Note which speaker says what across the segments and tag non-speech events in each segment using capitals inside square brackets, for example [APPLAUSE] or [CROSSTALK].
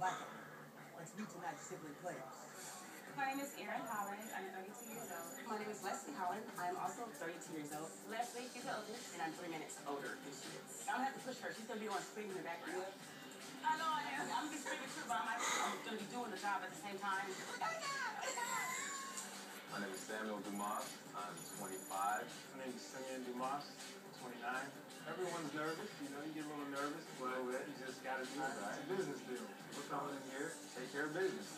Speaker 1: Blackout. Let's meet tonight's sibling players.
Speaker 2: My name is Erin Holland. I'm 32 years old.
Speaker 3: My name is Leslie Holland. I'm also 32 years old.
Speaker 2: Leslie is the oldest,
Speaker 3: And I'm three minutes older than she is.
Speaker 2: I don't have to push her. She's gonna be the one screaming in the background. I know I am. I'm just screaming too, but I'm, I'm gonna be doing the job at the same time.
Speaker 4: My name is Samuel Dumas. I'm 25.
Speaker 5: My name is Simeon Dumas, I'm 29. Everyone's nervous, you know, you get a little nervous, but you just gotta do it. It's a business deal. We're coming in here, take care of business.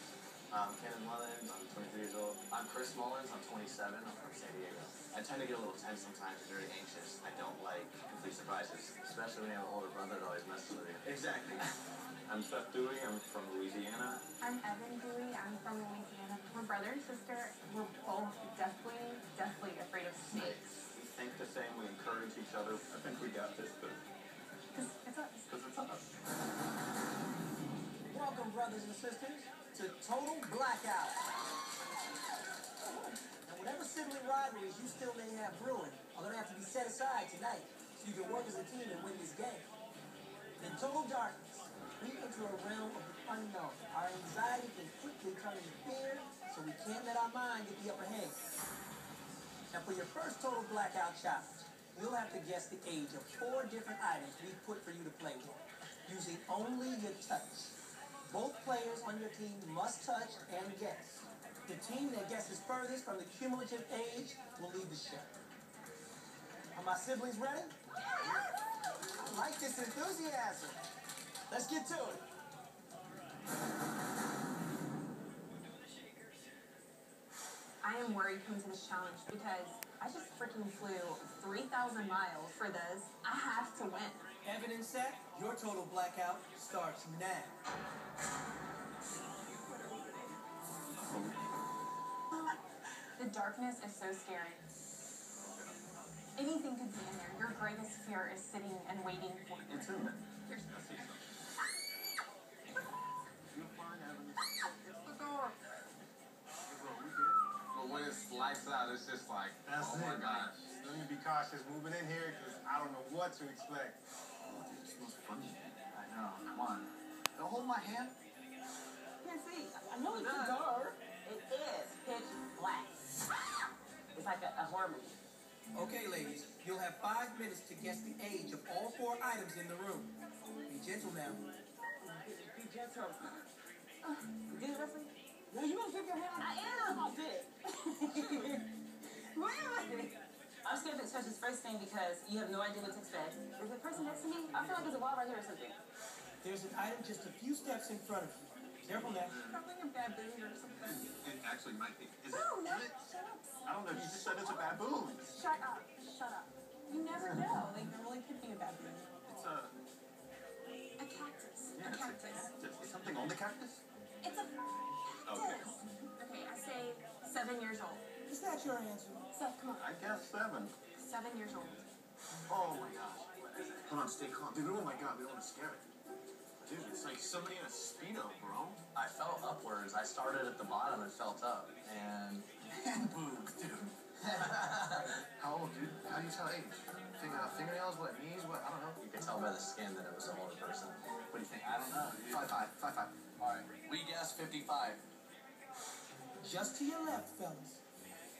Speaker 4: I'm Kenny Mullins. I'm 23 years old. I'm Kris Mullins. I'm 27. I'm from San Diego. I tend to get a little tense sometimes and very anxious. I don't like complete surprises, especially when you have an older brother that always messes with you. Exactly. [LAUGHS] I'm Seth Dewey. I'm from Louisiana.
Speaker 6: I'm Evan Dewey. I'm from Louisiana. We're brother and sister. We're both deathly, deathly afraid of snakes.
Speaker 4: We think the same. We encourage each other. I think we got this, but
Speaker 6: Because it's us.
Speaker 4: because it's us.
Speaker 1: Welcome, brothers and sisters, to Total Blackout. And whatever sibling rivalries you still may have brewing are going to have to be set aside tonight so you can work as a team and win this game. In total darkness, we enter a realm of the unknown. Our anxiety can quickly turn into fear, so we can't let our mind get the upper hand. Now, for your first total blackout challenge, you'll have to guess the age of four different items we've put for you to play with, using only your touch. Both players on your team must touch and guess. The team that guesses furthest from the cumulative age will lead the show. Are my siblings ready? I like this enthusiasm. Let's get to it.
Speaker 6: I am worried coming to this challenge because I just freaking flew 3,000 miles for this. I have to win.
Speaker 1: Evan and Seth, your total blackout starts now.
Speaker 6: The darkness is so scary. Anything could be in there. Your greatest fear is sitting and waiting for you.
Speaker 4: It's in there.
Speaker 6: Here's-
Speaker 4: You're fine, Evan.
Speaker 5: It's the door.
Speaker 4: But when it's lights out, it's just like,
Speaker 5: That's
Speaker 4: oh
Speaker 5: it.
Speaker 4: my gosh.
Speaker 5: Let me be cautious moving in here because I don't know what to expect.
Speaker 4: It smells funny. I know. Come on. Don't hold my hand.
Speaker 2: Yeah, see, I know it's a door. It is pitch black. It's like a, a horror movie.
Speaker 1: Okay, ladies, you'll have five minutes to guess the age of all four items in the room. Be gentle now.
Speaker 2: Be gentle. Uh, you did it, Leslie? No, you gonna keep your hand on I am. [LAUGHS] I did. Wait a minute. I'm scared to touch this first thing because you have no idea what to expect. Is the person next to me? I feel like there's a wall right here or something.
Speaker 1: There's an item just a few steps in front of you. Careful now.
Speaker 6: Probably a baboon or something.
Speaker 4: It actually might be. Is
Speaker 6: No, no,
Speaker 4: it?
Speaker 6: shut up.
Speaker 4: I don't know. You just said it's a baboon.
Speaker 6: Shut up. Shut up. You never know. Like, there really could be a baboon.
Speaker 4: It's a.
Speaker 6: A cactus.
Speaker 4: Yeah,
Speaker 6: a
Speaker 4: it's
Speaker 6: cactus.
Speaker 4: Is something on the cactus?
Speaker 6: Seven years old.
Speaker 1: Is that your answer?
Speaker 6: Seth, come on.
Speaker 4: I guess seven.
Speaker 6: Seven years old.
Speaker 4: Oh my gosh. Hold on, stay calm. Dude, oh my god, we don't want to scare it. Dude, it's like somebody in a Speedo, bro. I fell upwards. I started at the bottom and felt up. And. And boobs, [LAUGHS] dude. How old, dude? How do you tell age? Finger, uh, fingernails? What? Knees? What? I don't know. You can tell by the skin that it was an older person. What do you think? I don't know. Dude. Five five. Five five. Alright. We guess 55.
Speaker 1: Just to your left, fellas.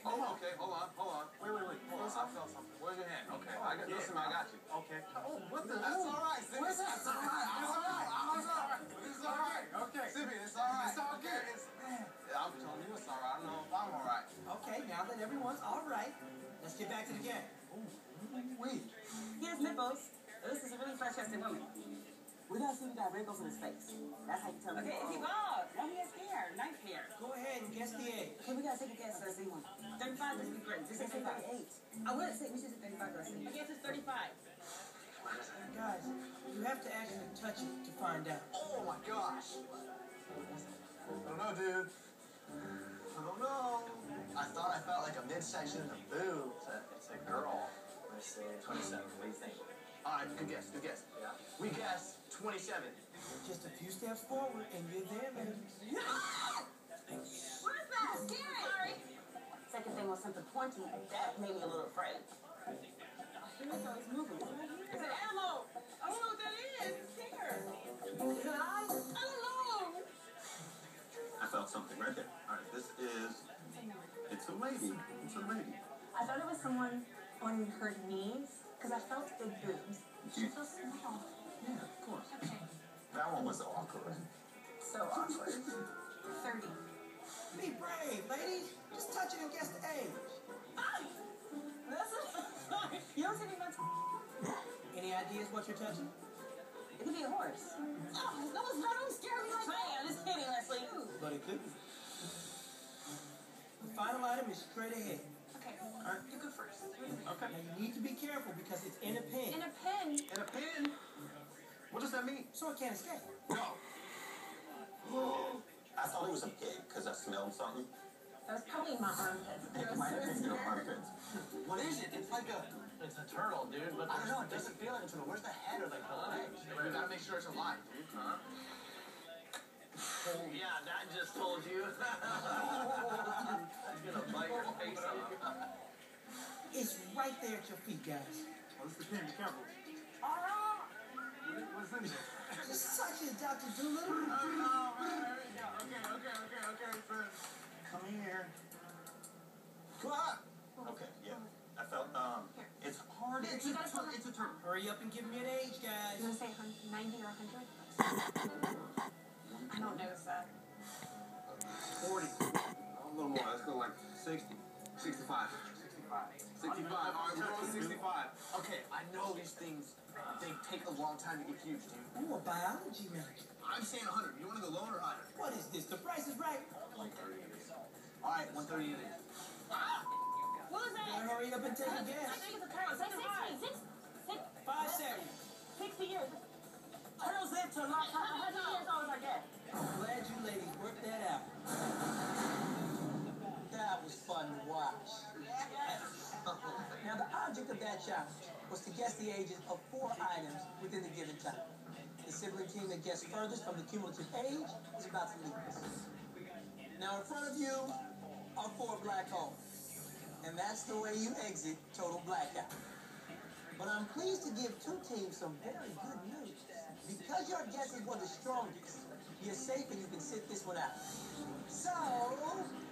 Speaker 4: Oh, okay. Hold on. Hold on. Wait, wait, wait. Hold on. I felt something. Where's your hand? Okay. I got, listen, I got you.
Speaker 5: Okay.
Speaker 4: Oh, what the? That's all right. Sippy. That's all right. It's all right. It's all right. It's all right.
Speaker 5: Okay.
Speaker 4: Sippy, it's all right.
Speaker 5: It's all good.
Speaker 4: It's, yeah, I'm telling you it's all right. I don't know if I'm all right.
Speaker 1: Okay, now that everyone's all right, let's get back to the game.
Speaker 4: Wait.
Speaker 2: He has nipples. This is a really fresh chested woman. We gotta see if he got wrinkles in his face. That's how you tell me. Okay, is he bald? No, he has hair, nice hair.
Speaker 1: Go ahead and guess the age.
Speaker 2: Okay, we gotta take a guess, Leslie. 35, this would be great. Just say 35. I would say we should say 35, Leslie. I guess it's 35.
Speaker 1: Guys, you have to actually touch it to find out.
Speaker 4: Oh my gosh. I don't know, dude. I don't know. I thought I felt like a midsection of the boob. It's a, it's a girl. Let's say 27. What do you think? All right, good guess. Good guess. Yeah. We guess 27.
Speaker 1: Just a few steps forward, and you're there, ladies. [LAUGHS]
Speaker 2: What is that? Scary. Sorry. Second thing was something pointy. That made me a little afraid. Oh, here we go. It's moving. It's an animal. I don't know what that is. It's here. Is it? I don't know.
Speaker 7: something right there. All right, this is. It's a lady. It's a lady.
Speaker 6: I thought it was someone on her knees because I felt big boobs. She feels small.
Speaker 7: Yeah, of course.
Speaker 6: Okay.
Speaker 4: That one was awkward.
Speaker 6: So awkward. 30.
Speaker 1: Be brave, lady. Just touch it and guess the age. [LAUGHS]
Speaker 2: you don't see me much.
Speaker 1: Any ideas what you're touching?
Speaker 2: It could be a horse. Oh, no, it's not. Don't scare me like that. I'm just kidding, Leslie.
Speaker 1: But it could be. The final item is straight ahead.
Speaker 6: Okay.
Speaker 1: Alright.
Speaker 6: You go first.
Speaker 7: Okay.
Speaker 1: Now you need to be careful because it's in a pen,
Speaker 6: In a pen.
Speaker 7: In a pin. What does that mean?
Speaker 1: so it can't escape.
Speaker 7: No.
Speaker 4: I thought it was a pig because I smelled something.
Speaker 6: That was probably my armpit. [LAUGHS]
Speaker 4: It might have been your armpits.
Speaker 3: What is it? It's like a.
Speaker 4: It's a turtle, dude. But
Speaker 3: I don't know. It doesn't feel like a turtle. Where's the head or like the legs?
Speaker 4: We gotta make sure it's alive, dude. Huh? Oh, [SIGHS] yeah, that just told you. [LAUGHS] He's gonna bite your face off. [LAUGHS]
Speaker 1: It's right there at your feet, guys.
Speaker 7: Oh, this is the pin. Be careful.
Speaker 1: Ah!
Speaker 7: What's in there?
Speaker 1: Just touch it, Dr. Dolittle.
Speaker 7: Okay, okay, okay, okay.
Speaker 1: Come here.
Speaker 7: Come on. Okay, yeah. I felt, um, it's hard. It's a,
Speaker 6: gotta
Speaker 7: it's a turtle.
Speaker 1: Hurry up and give me an age, guys.
Speaker 6: You want to say 90 or 100? I don't know, that.
Speaker 7: 40. A little more. Let's go like 60. 65. 65. 65. All right, we're going 65.
Speaker 4: Okay, I know these things. They take a long time to get huge, dude.
Speaker 1: Ooh, a biology major.
Speaker 7: I'm saying 100. You want to go lower or higher?
Speaker 1: What is this? The price is right.
Speaker 4: 130 it is. All right, 130 it is.
Speaker 2: What was that?
Speaker 1: Better hurry up and take a
Speaker 2: I
Speaker 1: guess.
Speaker 2: think it's a turtle. Say 16. Six, six,
Speaker 1: Five seconds.
Speaker 2: 60 years. Turtles live to a lot. 100 years old, I guess.
Speaker 1: I'm glad you ladies worked that out. That was fun to watch. Object of that challenge was to guess the ages of four items within the given time. The sibling team that guessed furthest from the cumulative age is about to lead us. Now, in front of you are four black holes. And that's the way you exit total blackout. But I'm pleased to give two teams some very good news. Because your guesses were the strongest, you're safe and you can sit this one out. So,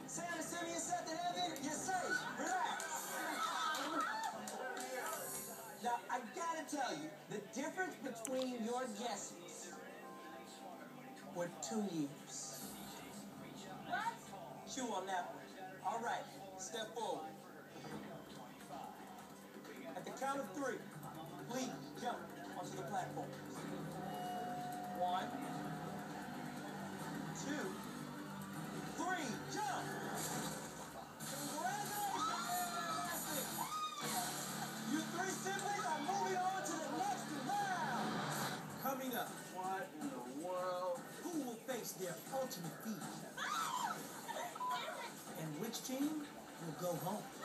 Speaker 1: Santa Simeon said to heaven, you're safe. Relax. I gotta tell you, the difference between your guesses were two years.
Speaker 2: What?
Speaker 1: Chew on that one. All right, step forward. At the count of three, please jump onto the platform. One, two, three, jump! And which team will go home?